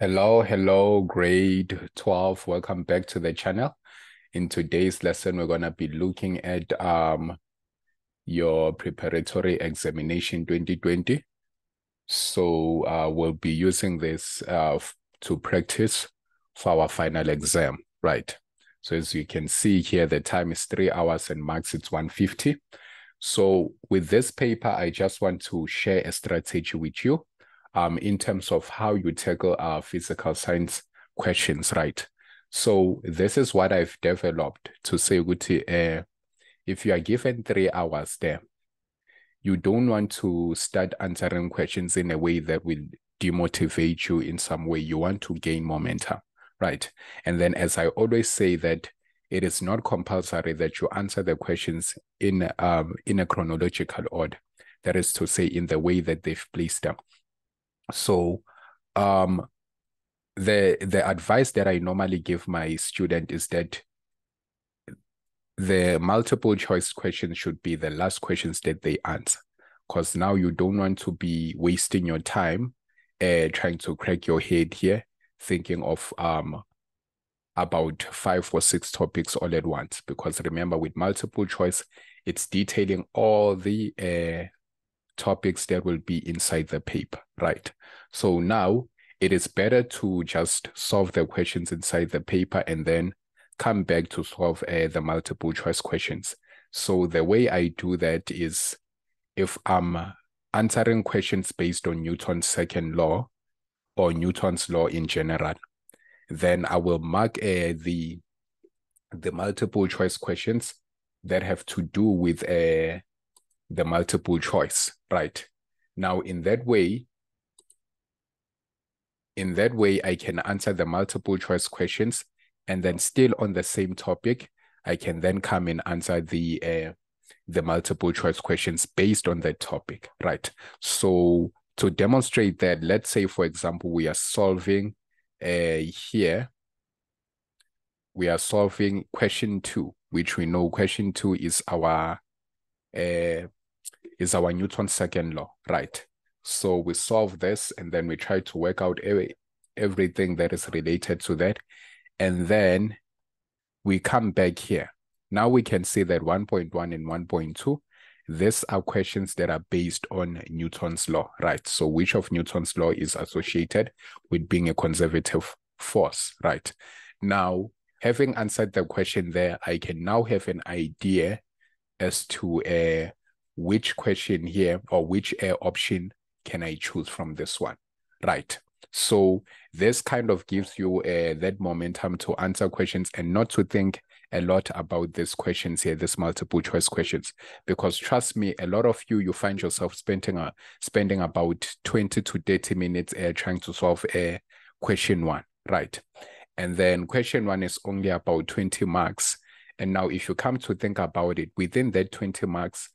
Hello, hello, grade 12. Welcome back to the channel. In today's lesson, we're going to be looking at um your preparatory examination 2020. So uh, we'll be using this uh, to practice for our final exam, right? So as you can see here, the time is three hours and marks it's 150. So with this paper, I just want to share a strategy with you um, in terms of how you tackle our physical science questions, right? So this is what I've developed to say, uh, if you are given three hours there, you don't want to start answering questions in a way that will demotivate you in some way. You want to gain momentum, right? And then, as I always say, that it is not compulsory that you answer the questions in um in a chronological order. That is to say, in the way that they've placed them. So um the the advice that I normally give my student is that the multiple choice questions should be the last questions that they answer because now you don't want to be wasting your time uh, trying to crack your head here thinking of um about five or six topics all at once because remember with multiple choice it's detailing all the uh, topics that will be inside the paper, right? So now it is better to just solve the questions inside the paper and then come back to solve uh, the multiple choice questions. So the way I do that is if I'm answering questions based on Newton's second law or Newton's law in general, then I will mark uh, the the multiple choice questions that have to do with uh, the multiple choice, right? Now, in that way, in that way, I can answer the multiple choice questions and then still on the same topic, I can then come and answer the uh, the multiple choice questions based on that topic, right? So to demonstrate that, let's say, for example, we are solving here, we are solving question two, which we know question two is our uh, is our Newton's second law, right? So we solve this and then we try to work out every, everything that is related to that. And then we come back here. Now we can see that 1.1 and 1.2, these are questions that are based on Newton's law, right? So which of Newton's law is associated with being a conservative force, right? Now, having answered the question there, I can now have an idea as to uh, which question here or which uh, option can I choose from this one, right? So this kind of gives you uh, that momentum to answer questions and not to think a lot about these questions here, these multiple choice questions, because trust me, a lot of you, you find yourself spending, uh, spending about 20 to 30 minutes uh, trying to solve a uh, question one, right? And then question one is only about 20 marks. And now if you come to think about it, within that 20 marks,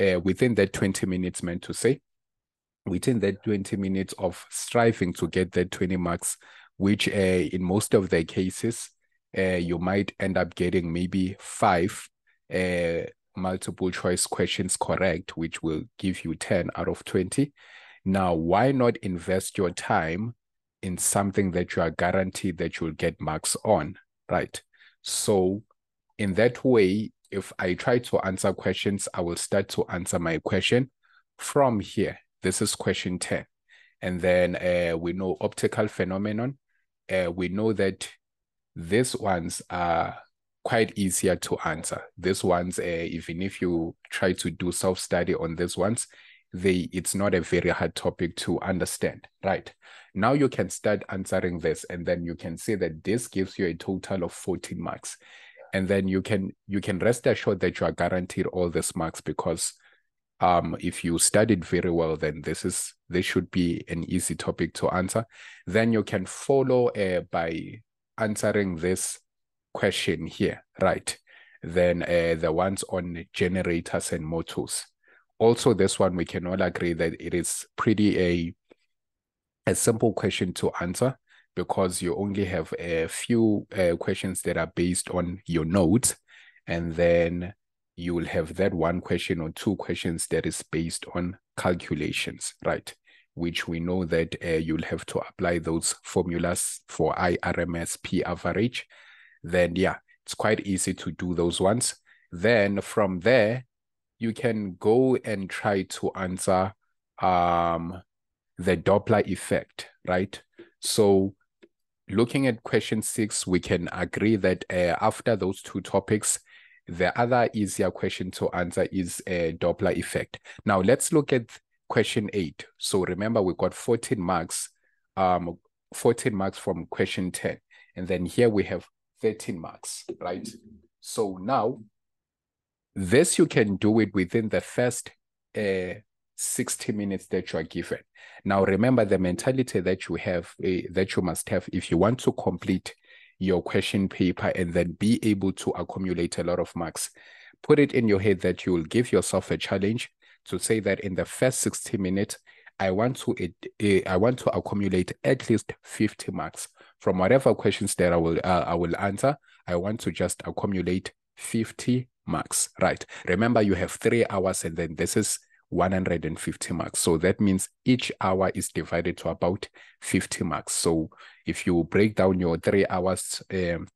uh, within that 20 minutes meant to say, within that 20 minutes of striving to get that 20 marks, which uh, in most of the cases, uh, you might end up getting maybe five uh, multiple choice questions correct, which will give you 10 out of 20. Now, why not invest your time in something that you are guaranteed that you'll get marks on, right? So, in that way, if I try to answer questions, I will start to answer my question from here. This is question 10. And then uh, we know optical phenomenon. Uh, we know that these ones are quite easier to answer. These ones, uh, even if you try to do self-study on these ones, they it's not a very hard topic to understand, right? Now you can start answering this, and then you can see that this gives you a total of 14 marks and then you can you can rest assured that you are guaranteed all these marks because um, if you studied very well, then this is this should be an easy topic to answer. Then you can follow uh, by answering this question here, right? Then uh, the ones on generators and motors. Also, this one we can all agree that it is pretty a a simple question to answer because you only have a few uh, questions that are based on your notes and then you will have that one question or two questions that is based on calculations, right? Which we know that uh, you'll have to apply those formulas for IRMS P average. Then, yeah, it's quite easy to do those ones. Then from there, you can go and try to answer um, the Doppler effect, right? So looking at question six, we can agree that uh, after those two topics, the other easier question to answer is a Doppler effect. Now let's look at question eight. So remember we got 14 marks, um, 14 marks from question 10. And then here we have 13 marks, right? So now this you can do it within the first uh, 60 minutes that you are given. Now, remember the mentality that you have, uh, that you must have if you want to complete your question paper and then be able to accumulate a lot of marks. Put it in your head that you will give yourself a challenge to say that in the first 60 minutes, I want to uh, I want to accumulate at least 50 marks from whatever questions that I will uh, I will answer. I want to just accumulate 50 marks, right? Remember, you have three hours, and then this is 150 marks. So that means each hour is divided to about 50 marks. So if you break down your three hours um,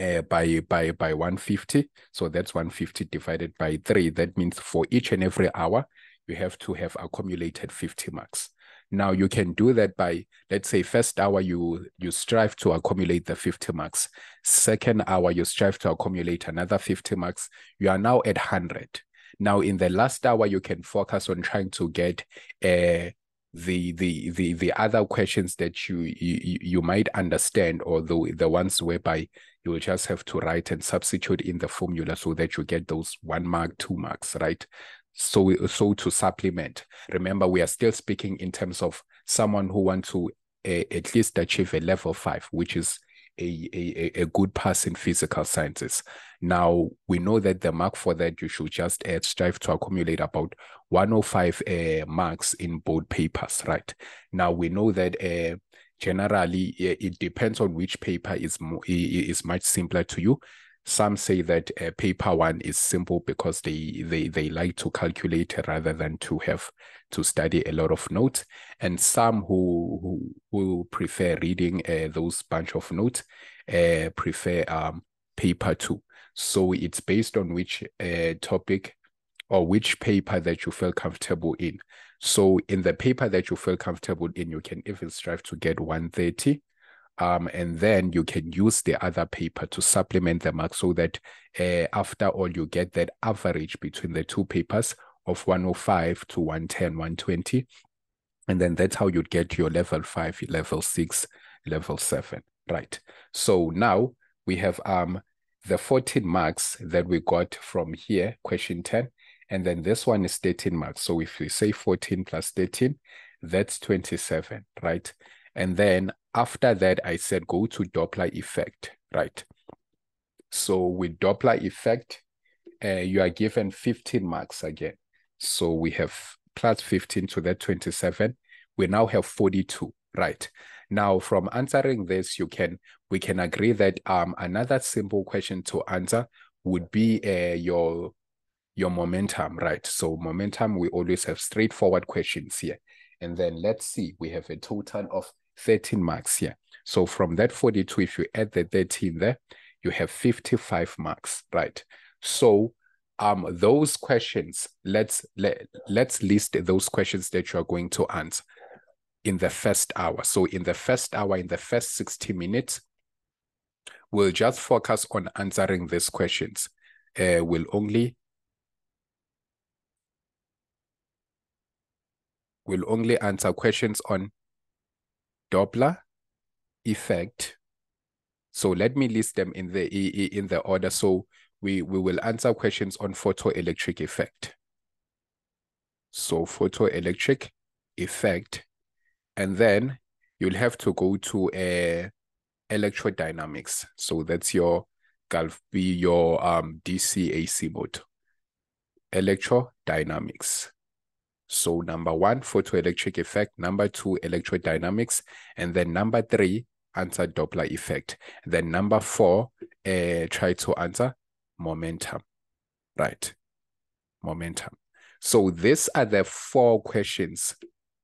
uh, by by by 150, so that's 150 divided by three. That means for each and every hour, you have to have accumulated 50 marks. Now you can do that by, let's say, first hour you you strive to accumulate the 50 marks. Second hour you strive to accumulate another 50 marks. You are now at 100. Now in the last hour you can focus on trying to get uh, the the the the other questions that you you, you might understand or the the ones whereby you will just have to write and substitute in the formula so that you get those one mark two marks right? So so to supplement remember we are still speaking in terms of someone who wants to uh, at least achieve a level five which is a, a, a good pass in physical sciences. Now, we know that the mark for that, you should just uh, strive to accumulate about 105 uh, marks in both papers, right? Now, we know that uh, generally it depends on which paper is, more, is much simpler to you. Some say that uh, paper one is simple because they, they they like to calculate rather than to have to study a lot of notes. And some who who, who prefer reading uh, those bunch of notes uh, prefer um, paper two. So it's based on which uh, topic or which paper that you feel comfortable in. So in the paper that you feel comfortable in, you can even strive to get 130 um, and then you can use the other paper to supplement the mark so that uh, after all you get that average between the two papers of 105 to 110 120 and then that's how you'd get your level 5 level 6 level 7 right? So now we have um the 14 marks that we got from here question 10 and then this one is 13 marks. So if we say 14 plus 13 that's 27 right? And then after that, I said go to Doppler effect, right? So with Doppler effect, uh, you are given 15 marks again. So we have plus 15 to that 27. We now have 42, right? Now, from answering this, you can we can agree that um another simple question to answer would be uh, your your momentum, right? So momentum, we always have straightforward questions here. And then let's see, we have a total of 13 marks here. So from that 42, if you add the 13 there, you have 55 marks, right? So um those questions, let's let, let's list those questions that you are going to answer in the first hour. So in the first hour, in the first 60 minutes, we'll just focus on answering these questions. Uh, we'll only we'll only answer questions on Doppler effect. So let me list them in the in the order. So we, we will answer questions on photoelectric effect. So photoelectric effect. And then you'll have to go to uh, electrodynamics. So that's your Gulf B, your um DC AC mode. Electrodynamics. So number one, photoelectric effect. Number two, electrodynamics. And then number three, answer Doppler effect. Then number four, uh, try to answer momentum. right? Momentum. So these are the four questions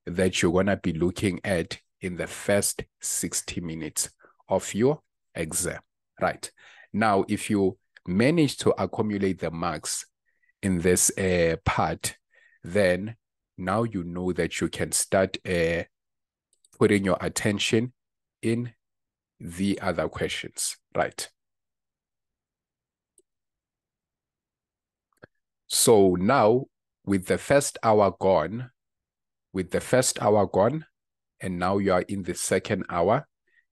that you're going to be looking at in the first 60 minutes of your exam, right? Now, if you manage to accumulate the marks in this uh, part, then now you know that you can start uh, putting your attention in the other questions, right? So now with the first hour gone, with the first hour gone, and now you are in the second hour,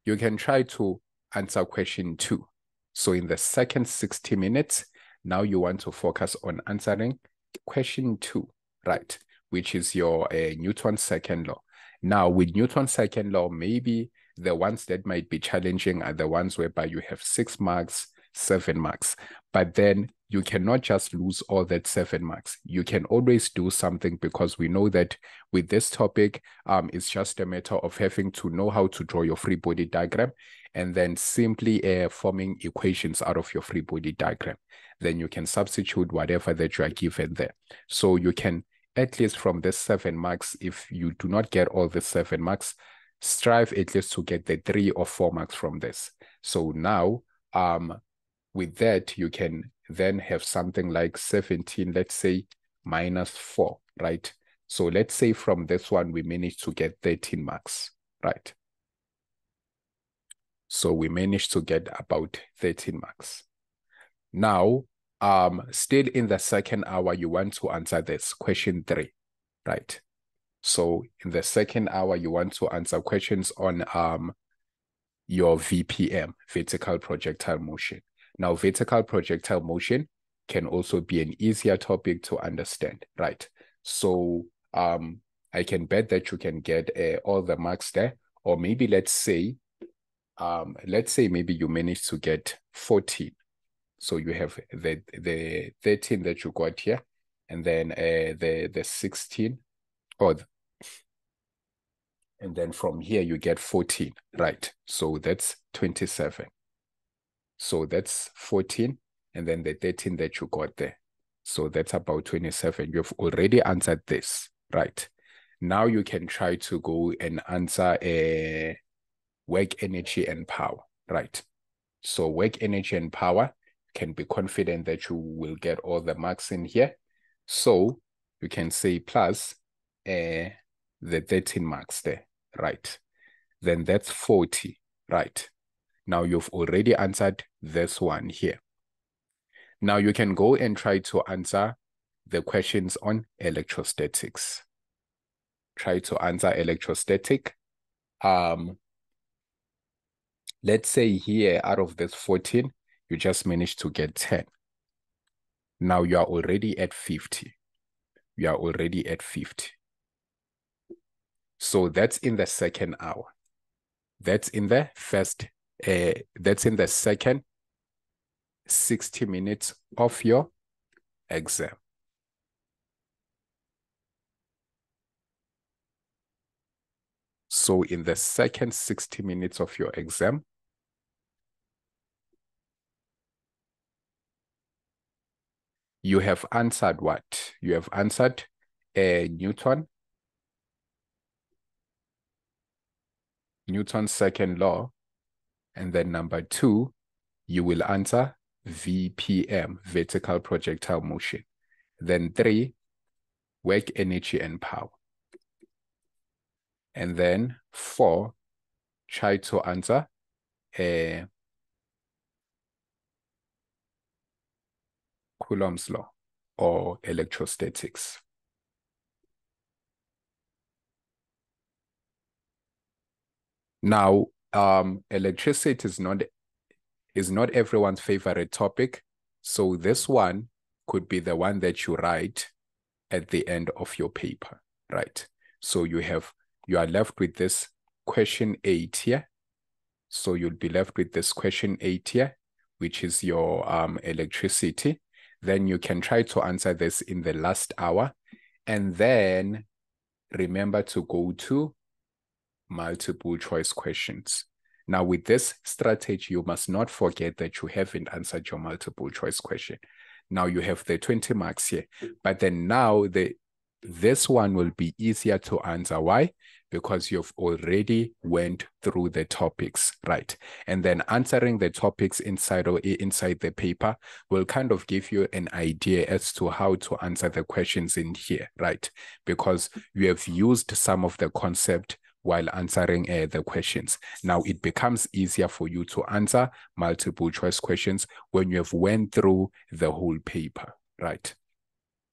you can try to answer question two. So in the second 60 minutes, now you want to focus on answering question two, right? Which is your uh, Newton's second law. Now with Newton's second law, maybe the ones that might be challenging are the ones whereby you have six marks, seven marks. But then you cannot just lose all that seven marks. You can always do something because we know that with this topic, um, it's just a matter of having to know how to draw your free body diagram and then simply uh, forming equations out of your free body diagram. Then you can substitute whatever that you are given there. So you can, at least from the seven marks, if you do not get all the seven marks, strive at least to get the three or four marks from this. So now, um, with that, you can then have something like 17, let's say minus 4, right? So let's say from this one, we managed to get 13 marks, right? So we managed to get about 13 marks. Now, um, still in the second hour, you want to answer this question three, right? So in the second hour, you want to answer questions on um, your VPM, vertical projectile motion. Now, vertical projectile motion can also be an easier topic to understand, right? So um, I can bet that you can get uh, all the marks there, or maybe let's say, um, let's say maybe you manage to get 14. So you have the the 13 that you got here, and then uh, the the 16, or the, and then from here you get 14, right? So that's 27. So that's 14, and then the 13 that you got there. So that's about 27. You've already answered this, right? Now you can try to go and answer a uh, work energy and power, right? So work energy and power can be confident that you will get all the marks in here. So you can say plus uh, the 13 marks there, right? Then that's 40, right? Now you've already answered this one here. Now you can go and try to answer the questions on electrostatics. Try to answer electrostatic. Um, let's say here out of this 14, you just managed to get 10. Now you are already at 50. You are already at 50. So that's in the second hour. That's in the first uh, that's in the second 60 minutes of your exam. So in the second 60 minutes of your exam, you have answered what? You have answered a uh, Newton, Newton's second law, and then number two, you will answer VPM, vertical projectile motion. Then three, work energy and power. And then four, try to answer a Coulomb's law or electrostatics. Now, um, electricity is not is not everyone's favorite topic. So this one could be the one that you write at the end of your paper, right? So you have you are left with this question eight here. So you'll be left with this question eight here, which is your um, electricity. Then you can try to answer this in the last hour. And then remember to go to multiple choice questions. Now, with this strategy, you must not forget that you haven't answered your multiple choice question. Now you have the 20 marks here. But then now the this one will be easier to answer. Why? Because you've already went through the topics, right? And then answering the topics inside or inside the paper will kind of give you an idea as to how to answer the questions in here, right? Because you have used some of the concept while answering uh, the questions. Now it becomes easier for you to answer multiple choice questions when you have went through the whole paper, right?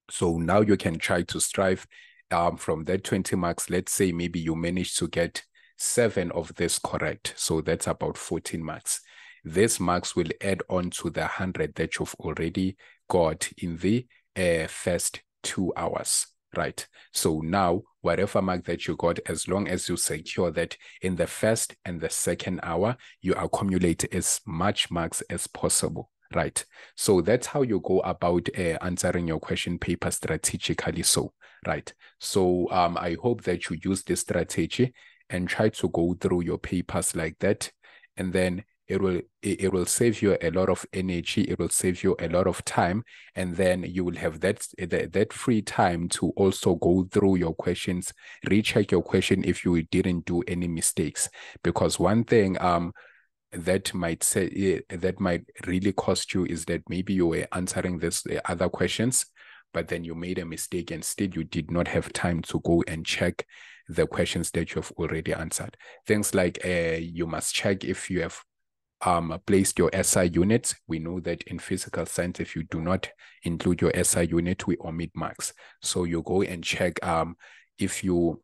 So now you can try to strive um, from that 20 marks. Let's say maybe you manage to get seven of this correct. So that's about 14 marks. This marks will add on to the 100 that you've already got in the uh, first two hours, right? So now, whatever mark that you got, as long as you secure that in the first and the second hour, you accumulate as much marks as possible right? So that's how you go about uh, answering your question paper strategically. So, right? So, um, I hope that you use this strategy and try to go through your papers like that, and then it will it, will save you a lot of energy. It will save you a lot of time, and then you will have that that, that free time to also go through your questions, recheck your question if you didn't do any mistakes. Because one thing, um that might say that might really cost you is that maybe you were answering this other questions but then you made a mistake and still you did not have time to go and check the questions that you've already answered things like uh, you must check if you have um, placed your SI units. We know that in physical science, if you do not include your SI unit, we omit marks. So you go and check um, if you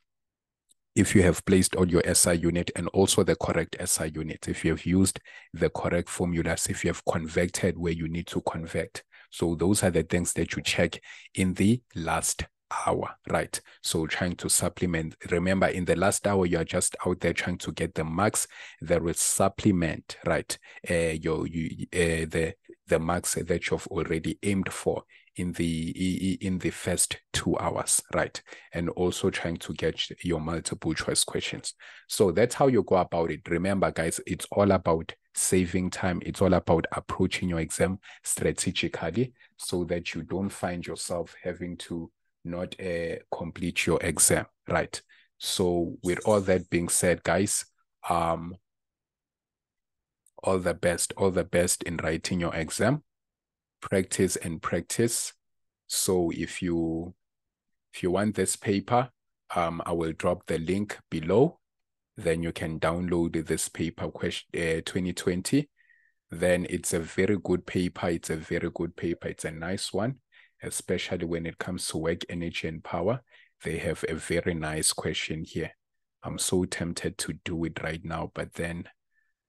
if you have placed on your SI unit and also the correct SI unit, if you have used the correct formulas, if you have converted where you need to convert. So those are the things that you check in the last hour, right? So trying to supplement. Remember, in the last hour, you are just out there trying to get the marks that will supplement, right? Uh, your you, uh, the the marks that you've already aimed for in the in the first two hours right and also trying to get your multiple choice questions so that's how you go about it remember guys it's all about saving time it's all about approaching your exam strategically so that you don't find yourself having to not uh, complete your exam right so with all that being said guys um all the best all the best in writing your exam practice and practice. So if you if you want this paper, um, I will drop the link below. Then you can download this paper question uh, 2020. Then it's a very good paper. It's a very good paper. It's a nice one, especially when it comes to work, energy, and power. They have a very nice question here. I'm so tempted to do it right now, but then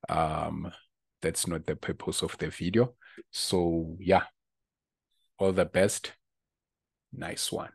um, that's not the purpose of the video. So yeah, all the best. Nice one.